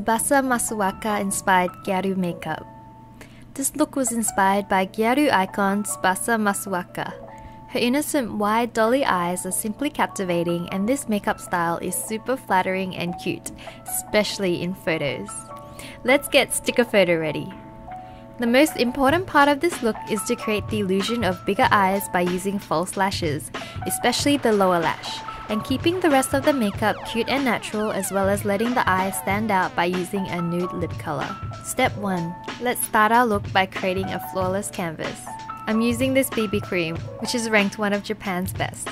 Tsubasa Masuwaka inspired Gyaru makeup. This look was inspired by Gyaru icon Tsubasa Masuwaka. Her innocent wide dolly eyes are simply captivating and this makeup style is super flattering and cute, especially in photos. Let's get sticker photo ready. The most important part of this look is to create the illusion of bigger eyes by using false lashes, especially the lower lash, and keeping the rest of the makeup cute and natural as well as letting the eyes stand out by using a nude lip color. Step 1. Let's start our look by creating a flawless canvas. I'm using this BB cream, which is ranked one of Japan's best,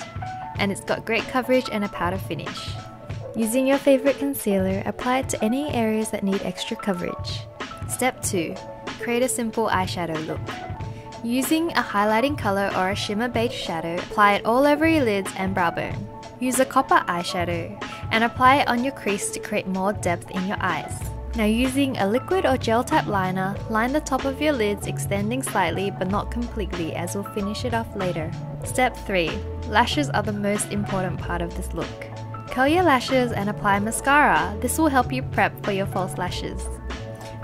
and it's got great coverage and a powder finish. Using your favorite concealer, apply it to any areas that need extra coverage. Step 2. Create a simple eyeshadow look. Using a highlighting color or a shimmer beige shadow, apply it all over your lids and brow bone. Use a copper eyeshadow and apply it on your crease to create more depth in your eyes. Now using a liquid or gel type liner, line the top of your lids extending slightly but not completely as we'll finish it off later. Step 3. Lashes are the most important part of this look. Curl your lashes and apply mascara. This will help you prep for your false lashes.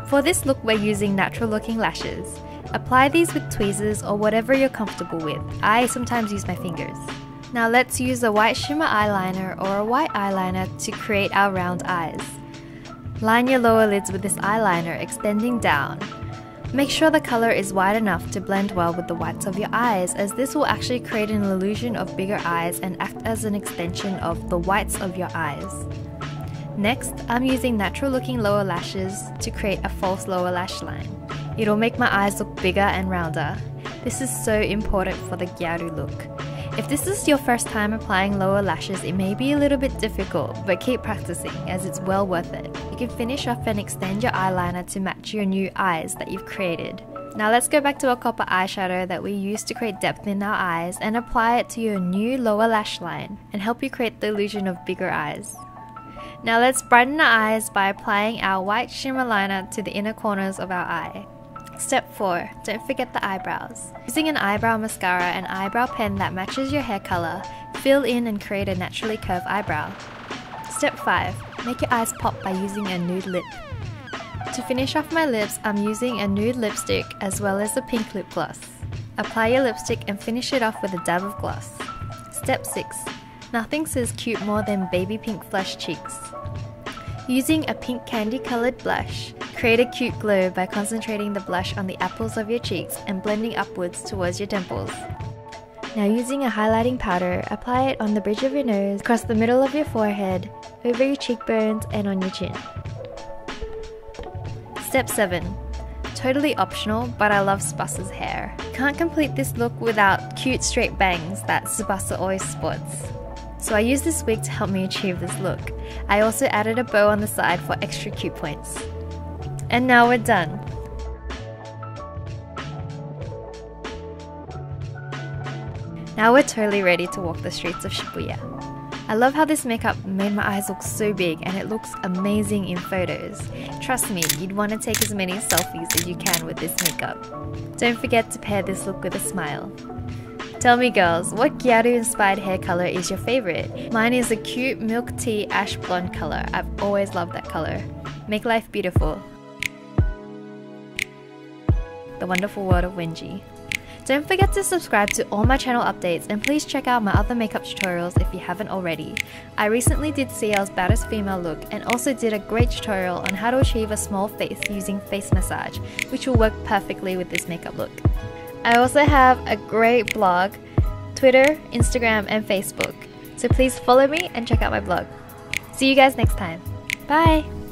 For this look we're using natural looking lashes. Apply these with tweezers or whatever you're comfortable with. I sometimes use my fingers. Now let's use a white shimmer eyeliner or a white eyeliner to create our round eyes. Line your lower lids with this eyeliner extending down. Make sure the color is wide enough to blend well with the whites of your eyes as this will actually create an illusion of bigger eyes and act as an extension of the whites of your eyes. Next, I'm using natural looking lower lashes to create a false lower lash line. It'll make my eyes look bigger and rounder. This is so important for the Gyaru look. If this is your first time applying lower lashes, it may be a little bit difficult, but keep practicing as it's well worth it. You can finish off and extend your eyeliner to match your new eyes that you've created. Now let's go back to our copper eyeshadow that we used to create depth in our eyes and apply it to your new lower lash line and help you create the illusion of bigger eyes. Now let's brighten our eyes by applying our white shimmer liner to the inner corners of our eye. Step 4. Don't forget the eyebrows. Using an eyebrow mascara and eyebrow pen that matches your hair color, fill in and create a naturally curved eyebrow. Step 5. Make your eyes pop by using a nude lip. To finish off my lips, I'm using a nude lipstick as well as a pink lip gloss. Apply your lipstick and finish it off with a dab of gloss. Step 6. Nothing says cute more than baby pink flush cheeks. Using a pink candy coloured blush, create a cute glow by concentrating the blush on the apples of your cheeks and blending upwards towards your temples. Now using a highlighting powder, apply it on the bridge of your nose, across the middle of your forehead, over your cheekbones and on your chin. Step 7. Totally optional, but I love Tsubasa's hair. Can't complete this look without cute straight bangs that Tsubasa always sports. So I used this wig to help me achieve this look. I also added a bow on the side for extra cute points. And now we're done. Now we're totally ready to walk the streets of Shibuya. I love how this makeup made my eyes look so big and it looks amazing in photos. Trust me, you'd want to take as many selfies as you can with this makeup. Don't forget to pair this look with a smile. Tell me girls, what Gyaru inspired hair color is your favorite? Mine is a cute milk tea ash blonde color. I've always loved that color. Make life beautiful. The wonderful world of Wengie. Don't forget to subscribe to all my channel updates and please check out my other makeup tutorials if you haven't already. I recently did CL's baddest female look and also did a great tutorial on how to achieve a small face using face massage, which will work perfectly with this makeup look. I also have a great blog, Twitter, Instagram, and Facebook. So please follow me and check out my blog. See you guys next time. Bye!